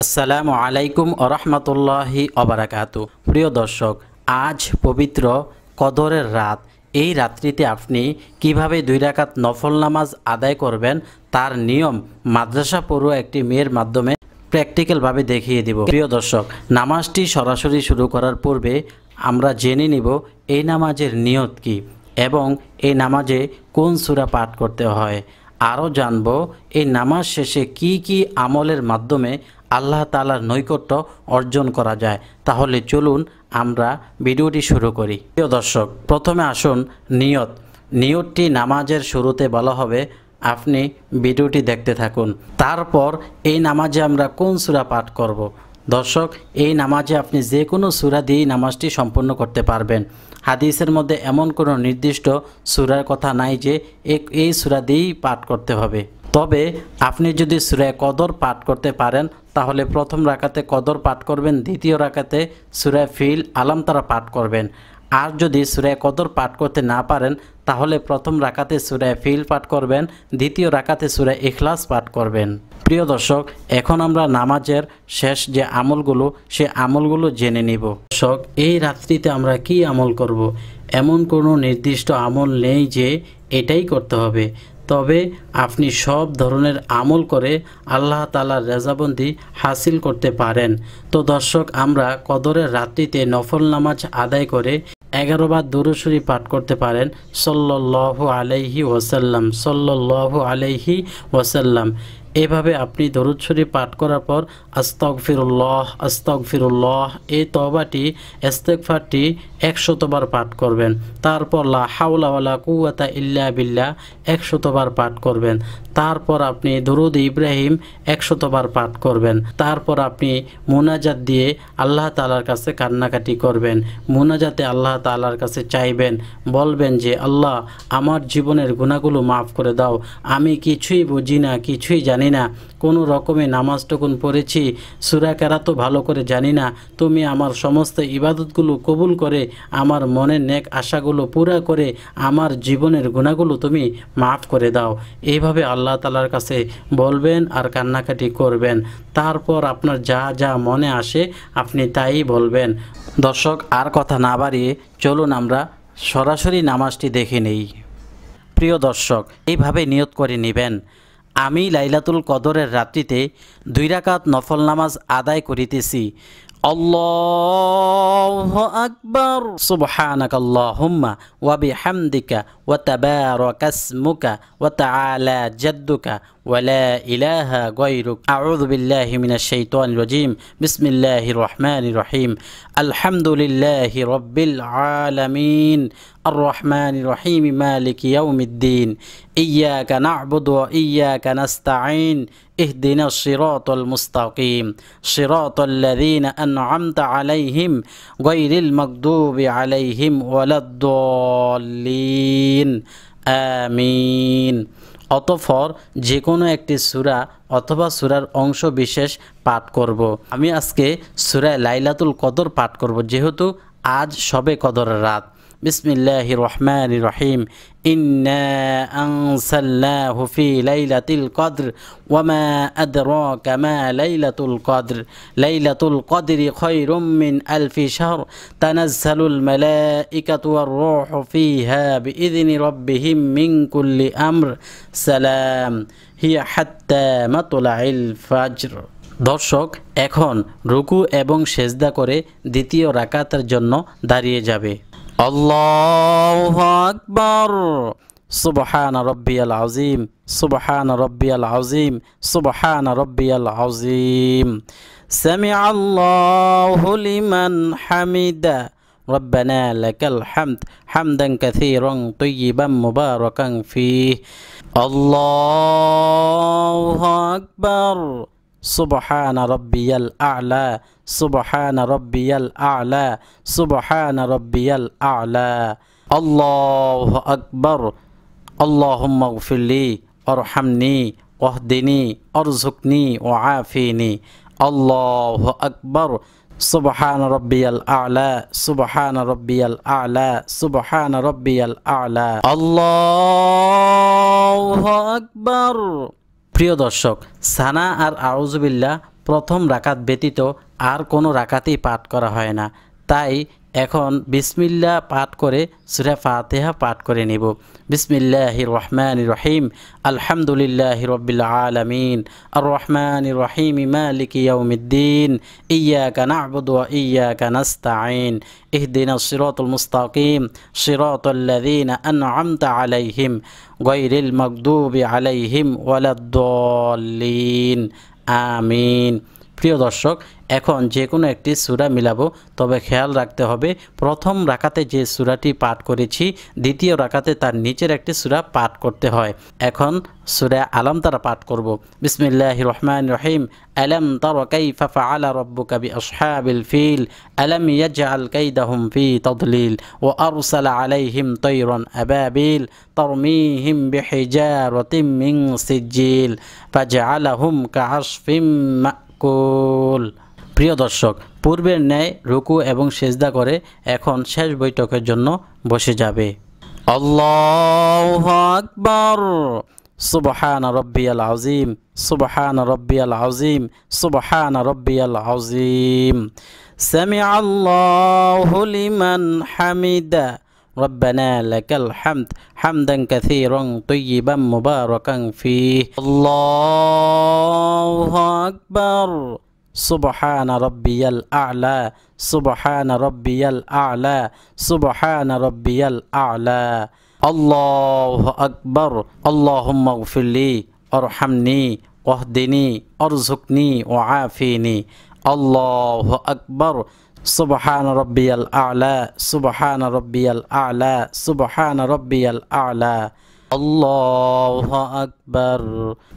আসসালামু আলাইকুম আরহামতুল্লাহি অবরাকাতু প্রিয় দর্শক, আজ পবিত্র কদরের রাত। এই রাত্রিতে আপনি কীভাবে দুই রাকাত নফল নামাজ আদায় করবেন তার নিয়ম মাদ্রাসা পড়ুয়া একটি মেয়ের মাধ্যমে প্র্যাকটিক্যালভাবে দেখিয়ে দিব। প্রিয় দর্শক, নামাজটি সরাসরি শুরু করার পূর্বে আমরা জেনে নিব এই নামাজের নিয়ত কি এবং এই নামাজে কোন সূরা পাঠ করতে হয়। আরও জানব এই নামাজ শেষে কি কি আমলের মাধ্যমে আল্লাহ তালার নৈকট্য অর্জন করা যায়। তাহলে চলুন আমরা ভিডিওটি শুরু করি। প্রিয় দর্শক, প্রথমে আসুন নিয়ত। নিয়তটি নামাজের শুরুতে বলা হবে, আপনি ভিডিওটি দেখতে থাকুন। তারপর এই নামাজে আমরা কোন সূরা পাঠ করব। দর্শক, এই নামাজে আপনি যে কোনো সূরা দিয়েই নামাজটি সম্পূর্ণ করতে পারবেন। হাদিসের মধ্যে এমন কোনো নির্দিষ্ট সুরার কথা নাই যে এই সূরা দিয়েই পাঠ করতে হবে। তবে আপনি যদি সুরায় কদর পাঠ করতে পারেন তাহলে প্রথম রাকাতে কদর পাঠ করবেন, দ্বিতীয় রাকাতে সুরায় ফিল আলাম তারা পাঠ করবেন। আর যদি সুরায় কদর পাঠ করতে না পারেন, তাহলে প্রথম রাকাতে সুরায় ফিল পাঠ করবেন, দ্বিতীয় রাকাতে সুরায় ইখলাস পাঠ করবেন। প্রিয় দর্শক, এখন আমরা নামাজের শেষ যে আমলগুলো, সে আমলগুলো জেনে নিব। দর্শক, এই রাত্রিতে আমরা কি আমল করব। এমন কোনো নির্দিষ্ট আমল নেই যে এটাই করতে হবে। তবে আপনি সব ধরনের আমল করে আল্লাহ তালার রেজাবন্দি হাসিল করতে পারেন। তো দর্শক, আমরা কদরের রাত্রিতে নফল নামাজ আদায় করে এগারোবার বার দুরুশরী পাঠ করতে পারেন। সল্লাহ আলাইহি ওয়াসাল্লাম সল্লাহ আলাইহি ওয়াসাল্লাম। এভাবে আপনি দরুদ শরীফ পাঠ করার পর আস্তক ফিরুল্লাহ আস্তক ফিরুল্লাহ এই তবাটি ইস্তেকফারটি একশতবার পাঠ করবেন। তারপর লা হাওলা ওয়ালা কুয়াতা ইল্লা বিল্লাহ একশতবার পাঠ করবেন। তারপর আপনি দরুদ ইব্রাহিম একশতবার পাঠ করবেন। তারপর আপনি মোনাজাত দিয়ে আল্লাহ তালার কাছে কান্নাকাটি করবেন। মোনাজাতে আল্লাহ তালার কাছে চাইবেন, বলবেন যে, আল্লাহ, আমার জীবনের গুণাগুলো মাফ করে দাও। আমি কিছুই বুঝি না, কিছুই জানি না। কোনো রকমে নামাজ টুকুন পড়েছি, সুরা তো ভালো করে জানি না। তুমি আমার সমস্ত ইবাদতগুলো কবুল করে, আমার মনের নেক আশাগুলো পুরা করে, আমার জীবনের গুণাগুলো তুমি মাফ করে দাও। এইভাবে আল্লাহ তালার কাছে বলবেন আর কান্নাকাটি করবেন। তারপর আপনার যা যা মনে আসে আপনি তাই বলবেন। দর্শক, আর কথা না বাড়িয়ে চলুন আমরা সরাসরি নামাজটি দেখে নেই। প্রিয় দর্শক, এইভাবে নিয়ত করে নেবেন। আমি লাইলাতুল কদরের রাত্রিতে দুই রাকাত নফল নামাজ আদায় করিতেছি। আল্লাহ আকবর। সুবহানাক আল্লাহুম্মা ওয়া বিহামদিকা وتبارك اسمك وتعالى جدك ولا إله غيرك. أعوذ بالله من الشيطان الرجيم. بسم الله الرحمن الرحيم. الحمد لله رب العالمين. الرحمن الرحيم. مالك يوم الدين. إياك نعبد وإياك نستعين. اهدنا الصراط المستقيم. صراط الذين أنعمت عليهم غير المغضوب عليهم ولا الضالين. আলামিন আমিন অতফর যে কোনো একটি সুরা অথবা সুরার অংশ বিশেষ পাঠ করব। আমি আজকে সুরায় লাইলাতুল কদর পাঠ করব, যেহেতু আজ সবে কদরের রাত বিসমিল্লাহ রহমান রহিম ইন্না আনসাল্লাহু ফি লাইলাতিল কদর, ওয়া মা আদরাকা মা লাইলাতুল কদর। লাইলাতুল কদরি খায়রুম মিন আলফি শাহর। তানাজ্জালুল মালাইকাতু ওয়ার রূহু ফিহা বিইذن রাব্বিহিম মিন কুল্লি আমর। সালাম, হিয়া হাত্তা মাতলাইল ফাজর। দর্শক, এখন রুকু এবং সেজদা করে দ্বিতীয় রাকাতের জন্য দাঁড়িয়ে যাবে। الله أكبر. سبحان ربي العظيم. سبحان ربي العظيم. سبحان ربي العظيم. سمع الله لمن حمده ربنا لك الحمد. حمدا كثيرا طيبا مباركا فيه. الله أكبر. سبحان ربي الأعلى سبحان ربي الأعلى سبحان ربي الأعلى. الله أكبر. اللهم اغفر لي وارحمني واهدني ارزقني وعافيني. الله أكبر. سبحان ربي الأعلى سبحان ربي الأعلى سبحان ربي الأعلى. الله أكبر. প্রিয় দর্শক, সানা আর আউজবিল্লা প্রথম রাকাত ব্যতীত আর কোনো রাকাতেই পাঠ করা হয় না। তাই এখন বিসমিল্লা পাঠ করে সুরা ফাতেহা পাঠ করে নিব বিসমিল্লাহ রহমান রহিম আলহামদুলিল্লাহ রবিল আলমিন আর রহমান রহিম মালিক ইয়াউমিদ্দিন ইয়াকা না'বুদু ওয়া ইয়াকা নাস্তাঈন ইহদিনা সিরাতাল মুস্তাকিম সিরাতাল লাযীনা আন'আমতা আলাইহিম গায়রিল মাগদুবি আলাইহিম ওয়ালাদ-দাল্লিন আমিন প্রিয় দর্শক, এখন যে কোনো একটি সুরা মিলাবো, তবে খেয়াল রাখতে হবে, প্রথম রাকাতে যে সুরাটি পাঠ করেছি, দ্বিতীয় রাকাতে তার নিচের একটি সুরা পাঠ করতে হয়। এখন সুরা আলম তারা পাঠ করব। বিসমিল্লাহ রহমান রহিম। আলম তর কাইফা ফাআলা রাব্বুকা বিআসহাবিল ফিল। আলম ইয়াজআল কাইদাহুম ফি তাদলিল। ওয়া আরসালা আলাইহিম তায়রান আবাবিল। তরমিহিম বিহিজারাতিম মিন সিজিল ফাজআলাহুম কাআসফিম কুল প্রিয় দর্শক, পূর্বের ন্যায় রুকু এবং সেজদা করে এখন শেষ বৈঠকের জন্য বসে যাবে। আল্লাহ আকবর। সুবহান রব্বিয়াল আজিম সুবহান রব্বিয়াল আজিম সুবহান রব্বিয়াল আজিম সামি আল্লাহ হামিদা। ربنا لك الحمد حمدا كثيرا طيبا مباركا فيه. الله أكبر. سبحان ربي الأعلى. سبحان ربي الأعلى. سبحان ربي الأعلى. الله أكبر. اللهم اغفر لي ارحمني واهدني ارزقني وعافيني. الله أكبر. سبحان ربي الأعلى سبحان ربي الأعلى سبحان ربي الأعلى. الله أكبر.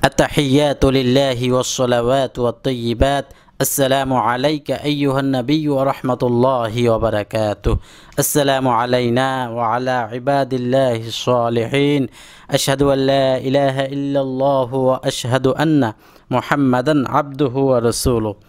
التحيات لله والصلوات والطيبات. السلام عليك أيها النبي ورحمة الله وبركاته. السلام علينا وعلى عباد الله الصالحين. أشهد أن لا إله إلا الله وأشهد أن محمدا عبده ورسوله.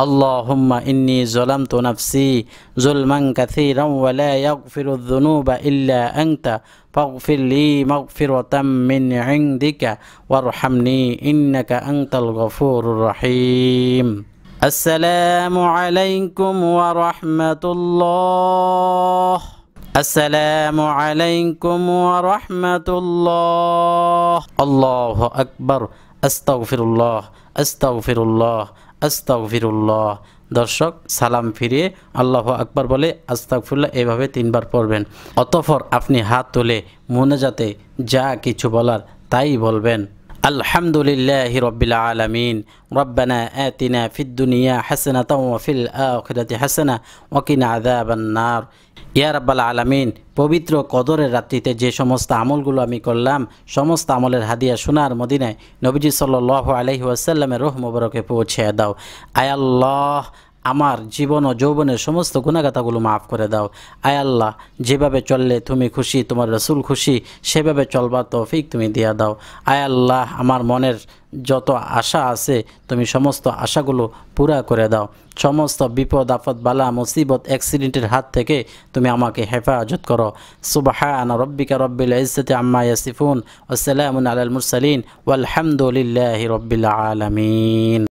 اللهم إني ظلمت نفسي ظلما كثيرا ولا يغفر الذنوب إلا أنت. فاغفر لي مغفرة من عندك وارحمني إنك أنت الغفور الرحيم. السلام عليكم ورحمة الله. السلام عليكم ورحمة الله. الله أكبر. أستغفر الله. أستغفر الله. আস্তাকফিরুল্লাহ দর্শক, সালাম ফিরিয়ে আল্লাহ আকবর বলে আস্তাকফুল্লাহ এভাবে তিনবার পড়বেন। অতফর আপনি হাত তুলে মনে যাতে যা কিছু বলার তাই বলবেন। আলহামদুলিল্লাহ রব্বিল আলমিন। রব্বানা আতিনা ফিদ দুনিয়া হাসানাতাও ওয়া ফিল আখিরাতি হাসানা ওয়া কিনা আযাবান্নার ইয়া রাব্বাল আলামিন, পবিত্র কদরের রাত্রিতে যে সমস্ত আমলগুলো আমি করলাম, সমস্ত আমলের হাদিয়া সোনার মদিনায় নবীজি সাল্লাল্লাহু আলাইহি ওয়াসাল্লামের রোহ মোবারকে পৌঁছে দাও। আয় আল্লাহ আমার জীবন ও যৌবনের সমস্ত গুণাগাতাগুলো মাফ করে দাও। আয় আল্লাহ, যেভাবে চললে তুমি খুশি, তোমার রসুল খুশি, সেভাবে চলবার তৌফিক তুমি দিয়া দাও। আয় আল্লাহ, আমার মনের যত আশা আছে, তুমি সমস্ত আশাগুলো পুরা করে দাও। সমস্ত বিপদ, আপদ, বালা, মুসিবত, অ্যাক্সিডেন্টের হাত থেকে তুমি আমাকে হেফাজত করো। সুবাহান রব্বিকা রব্বিল ইজ্জতি আম্মা ইয়াসিফুন ওয়াসালামুন আলাল মুরসালিন, ওয়ালহামদুলিল্লাহি রব্বিল আলামিন।